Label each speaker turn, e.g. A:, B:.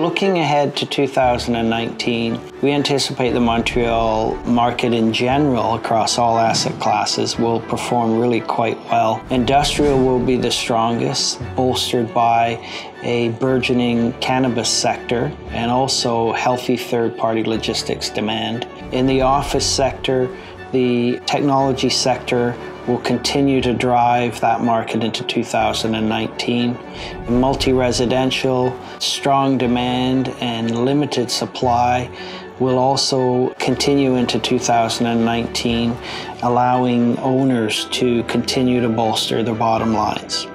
A: Looking ahead to 2019, we anticipate the Montreal market in general across all asset classes will perform really quite well. Industrial will be the strongest, bolstered by a burgeoning cannabis sector and also healthy third party logistics demand. In the office sector, the technology sector will continue to drive that market into 2019. Multi residential, strong demand, and limited supply will also continue into 2019, allowing owners to continue to bolster their bottom lines.